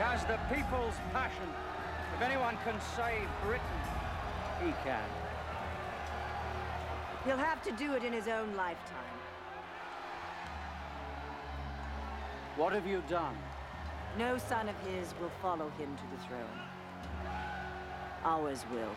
has the people's passion. If anyone can save Britain, he can. He'll have to do it in his own lifetime. What have you done? No son of his will follow him to the throne. Ours will.